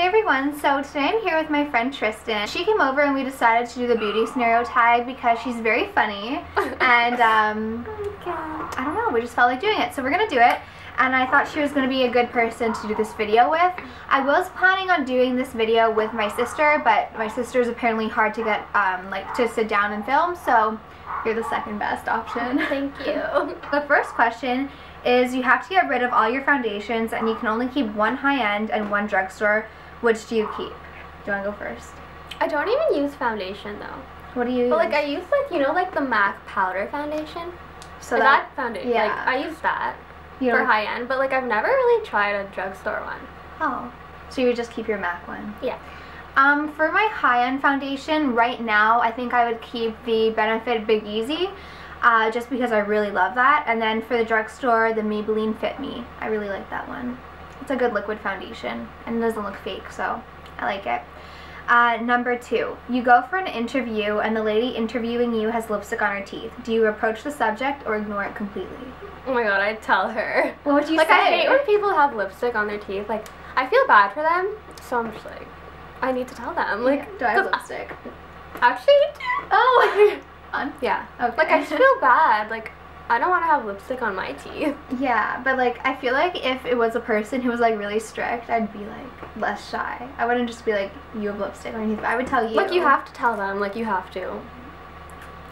Hey everyone, so today I'm here with my friend Tristan. She came over and we decided to do the beauty scenario tag because she's very funny and um, I don't know, we just felt like doing it. So we're gonna do it and I thought she was gonna be a good person to do this video with. I was planning on doing this video with my sister, but my sister is apparently hard to get um, like to sit down and film, so you're the second best option. Thank you. the first question is you have to get rid of all your foundations and you can only keep one high-end and one drugstore which do you keep? Do you want to go first? I don't even use foundation though. What do you But use? like I use like, you know, like the MAC powder foundation. so that, that foundation. yeah. Like I use that you for high end, but like I've never really tried a drugstore one. Oh, so you would just keep your MAC one? Yeah. Um, for my high-end foundation, right now, I think I would keep the Benefit Big Easy, uh, just because I really love that. And then for the drugstore, the Maybelline Fit Me. I really like that one. It's a good liquid foundation, and it doesn't look fake, so I like it. Uh, number two, you go for an interview and the lady interviewing you has lipstick on her teeth. Do you approach the subject or ignore it completely? Oh my god, I'd tell her. What would you like say? I hate when people have lipstick on their teeth. Like I feel bad for them, so I'm just like, I need to tell them. Like, do I have lipstick? actually, do. Oh, yeah. Okay. Like I just feel bad. Like I don't want to have lipstick on my teeth. Yeah, but like I feel like if it was a person who was like really strict, I'd be like less shy. I wouldn't just be like you have lipstick on your teeth. I would tell you. Like you have to tell them. Like you have to.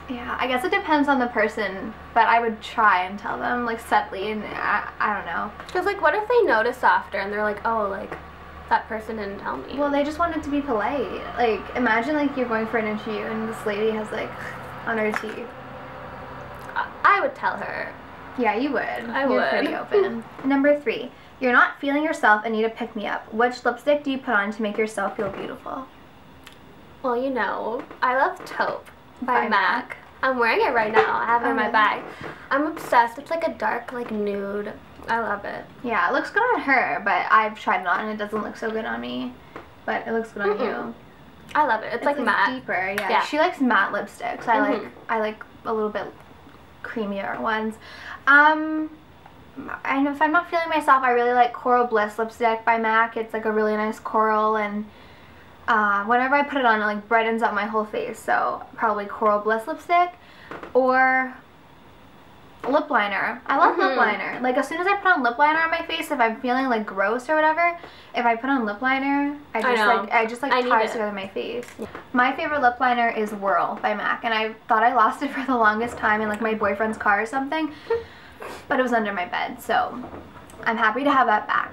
Yeah, I guess it depends on the person, but I would try and tell them like subtly, and I, I don't know. Cause like, what if they notice after and they're like, oh, like that person didn't tell me. Well, they just wanted to be polite. Like imagine like you're going for an interview and this lady has like on her teeth. I, would tell her. Yeah, you would. I You're would. pretty open. Number three, you're not feeling yourself and need a pick me up. Which lipstick do you put on to make yourself feel beautiful? Well, you know, I love Taupe by, By MAC. I'm wearing it right now. I have it in my bag. I'm obsessed. It's like a dark, like nude. I love it. Yeah, it looks good on her, but I've tried it on and it doesn't look so good on me. But it looks good on Mm-mm. you. I love it. It's, like, matte. deeper. Yeah. Yeah. she likes matte lipsticks. I like Mhm. I like a little bit creamier ones. Um, know if I'm not feeling myself, I really like Coral Bliss lipstick by MAC. It's like a really nice coral and. Uh, whenever I put it on, it like brightens up my whole face. So probably Coral Bliss lipstick, or lip liner. I love lip Mhm. liner. Like as soon as I put on lip liner on my face, if I'm feeling like gross or whatever, if I put on lip liner, I I just know. like I just like I ties it. together my face. My favorite lip liner is Whirl by MAC, and I thought I lost it for the longest time in like my boyfriend's car or something, but it was under my bed, so I'm happy to have that back.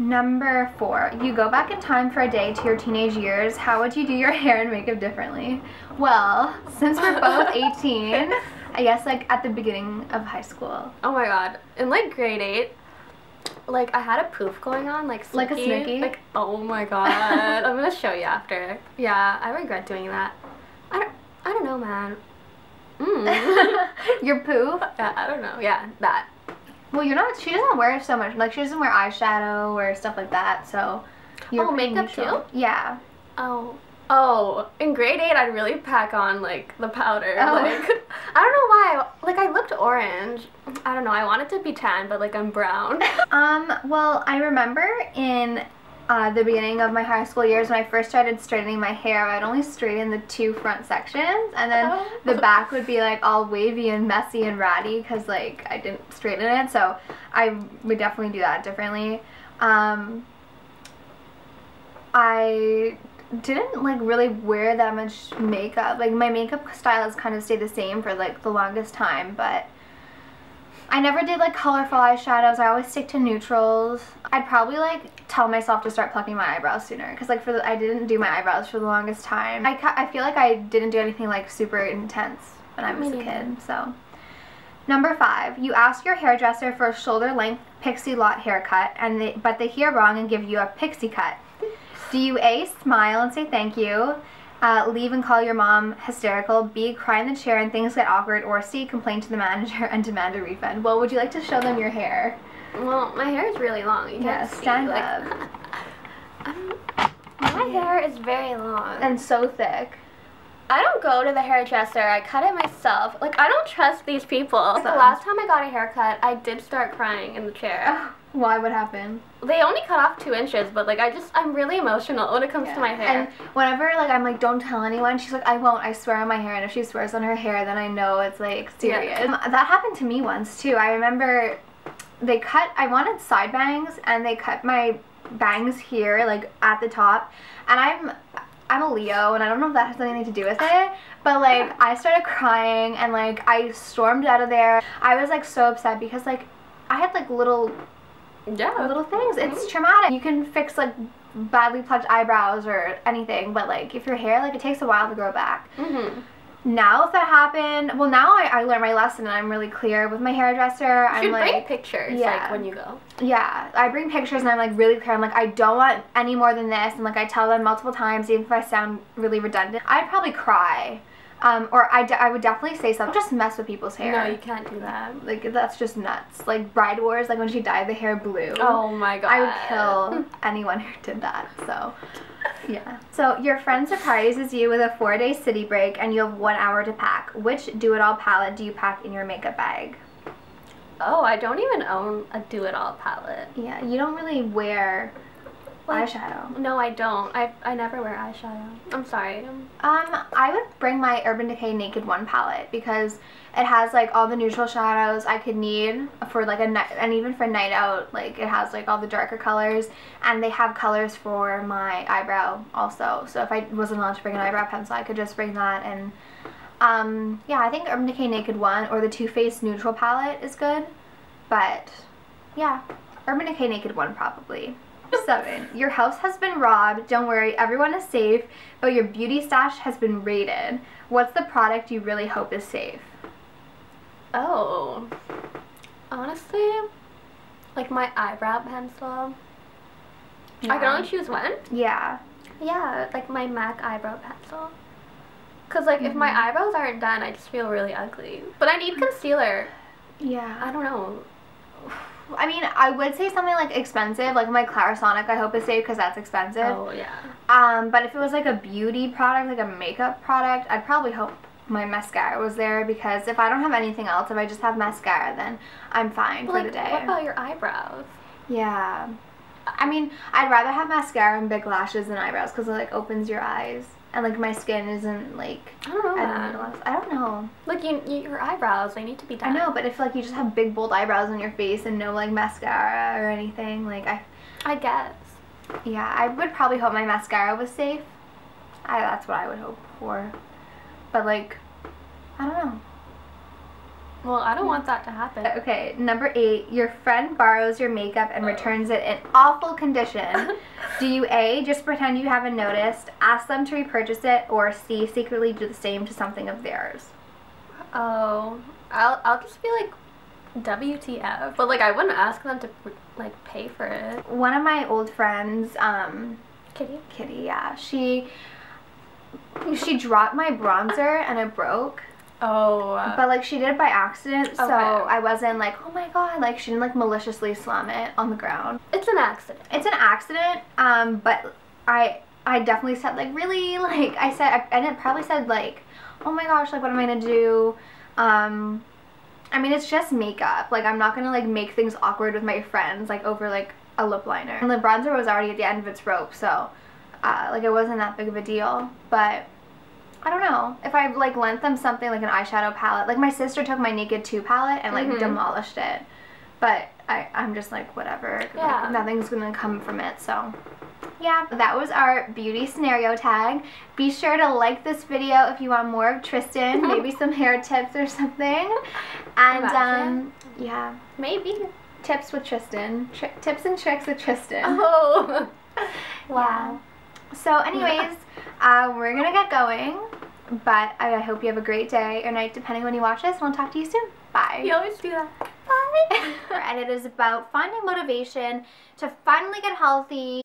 Number four, you go back in time for a day to your teenage years. How would you do your hair and makeup differently? Well, since we're both 18, I guess like at the beginning of high school. Oh my god. In like grade eight, like I had a poof going on, like Like a. Snooki? Like oh my god. I'm gonna show you after. Yeah, I regret doing that. I don't. I don't know, man. Mm. your poof? yeah, I don't know. Yeah, that. Well, you're not. She doesn't wear so much. Like she doesn't wear eyeshadow or stuff like that. So. You're Oh, makeup neutral. Yeah. Oh. Oh, in grade eight, I'd really pack on like the powder. Oh. Like, I don't know why. Like, I looked orange. I don't know. I wanted to be tan, but like I'm brown. Um. Well, I remember in uh, the beginning of my high school years when I first started straightening my hair, I'd only straighten the two front sections, and then Oh. the back would be like all wavy and messy and ratty because like I didn't straighten it. So I would definitely do that differently. Um. I didn't like really wear that much makeup. Like my makeup style has kind of stayed the same for like the longest time, but I never did like colorful eyeshadows. I always stick to neutrals. I'd probably like tell myself to start plucking my eyebrows sooner because like for the, I didn't do my eyebrows for the longest time. I, I feel like I didn't do anything like super intense when I was a kid. So number five, you ask your hairdresser for a shoulder length Pixie Lott haircut, and they, but they hear wrong and give you a pixie cut. Do you A, smile and say thank you, uh, leave and call your mom hysterical, B, cry in the chair and things get awkward, or C, complain to the manager and demand a refund? Well, would you like to show them your hair? well, my hair is really long. You Yeah, stand like- up. Um, my hair is very long. And so thick. I don't go to the hairdresser. I cut it myself. Like I don't trust these people. The last time I got a haircut, I did start crying in the chair. Why? What happened? They only cut off two inches, but like I just I'm really emotional when it comes to my hair. And whenever like I'm like, don't tell anyone, she's like, I won't. I swear on my hair. And if she swears on her hair, then I know it's like serious. Yeah. Um, That happened to me once too. I remember they cut. I wanted side bangs, and they cut my bangs here, like at the top. And I'm I'm a Leo, and I don't know if that has anything to do with it, but like I started crying, and like I stormed out of there. I was like so upset because like I had like little yeah. little things. It's traumatic. You can fix like badly plucked eyebrows or anything, but like if your hair, like it takes a while to grow back. Mm -hmm. Now if that happened, well now I, I learned my lesson and I'm really clear with my hairdresser. You I'm should bring pictures yeah. like when you go. yeah, I bring pictures and I'm like really clear. I'm like I don't want any more than this, and like I tell them multiple times, even if I sound really redundant. I'd probably cry, um, or I, I would definitely say something. Just mess with people's hair. No, you can't do that. like that's just nuts. Like Bride Wars, like when she dyed the hair blue. Oh my god. I would kill anyone who did that. So, yeah. So your friend surprises you with a four-day city break, and you have one hour to pack. Which do-it-all palette do you pack in your makeup bag? Oh, I don't even own a do it all palette. Yeah, you don't really wear Like- eyeshadow. No, I don't. I I never wear eyeshadow. I'm sorry. Um, I would bring my Urban Decay Naked One palette because it has like all the neutral shadows I could need for like a night, and even for night out, like it has like all the darker colors, and they have colors for my eyebrow also. So if I wasn't allowed to bring an eyebrow pencil, I could just bring that and. Um, yeah, I think Urban Decay Naked One or the Too Faced Neutral palette is good, but yeah, Urban Decay Naked One probably. Seven. Your house has been robbed. Don't worry, everyone is safe, but your beauty stash has been raided. What's the product you really hope is safe? Oh. Honestly, like my eyebrow pencil. I can only choose one. Yeah. Yeah, like my MAC eyebrow pencil. Cause like if my mm-hmm. eyebrows aren't done, I just feel really ugly. But I need concealer. Yeah. I don't know. I mean, I would say something like expensive, like my Clarisonic I hope is safe because that's expensive. Oh yeah. Um, but if it was like a beauty product, like a makeup product, I'd probably hope my mascara was there because if I don't have anything else, if I just have mascara, then I'm fine for like, the day. what about your eyebrows? Yeah. I mean, I'd rather have mascara and big lashes than eyebrows because it like opens your eyes. And like my skin isn't like I don't know. I don't know. I don't know. Like you, you, your eyebrows, they need to be done. I know, but if like you just have big bold eyebrows on your face and no like mascara or anything, like I I guess. yeah, I would probably hope my mascara was safe. I that's what I would hope for. But like I don't know. Well, I don't want that to happen. Okay, number eight, your friend borrows your makeup and returns it in awful condition. do you A, just pretend you haven't noticed, ask them to repurchase it, or C, secretly do the same to something of theirs? Oh, I'll I'll just be like, WTF? But like I wouldn't ask them to like pay for it. One of my old friends, um, Kitty. Kitty, yeah, she she dropped my bronzer and it broke. Oh. uh, But like she did it by accident, so I wasn't like, oh my god, like she didn't like maliciously slam it on the ground. it's an accident. It's an accident, um, but I I definitely said like really like I said I, and it probably said like, oh my gosh, like what am I gonna do? Um, I mean it's just makeup. Like I'm not gonna like make things awkward with my friends like over like a lip liner. And the bronzer was already at the end of its rope, so uh, like it wasn't that big of a deal. But I don't know if I've like lent them something like an eyeshadow palette. Like my sister took my Naked Two palette and like Mhm. demolished it. But I, I'm just like whatever. Like, Yeah. nothing's gonna come from it. So yeah, that was our beauty scenario tag. Be sure to like this video if you want more of Tristan, maybe some hair tips or something. And um, yeah, Maybe. tips with Tristan. Tri- tips and tricks with Tristan. Oh. Wow. So, anyways, uh, we're gonna get going. But I, I hope you have a great day or night, depending when you watch this. And I'll talk to you soon. Bye. You always do that. Bye. and it is about finding motivation to finally get healthy.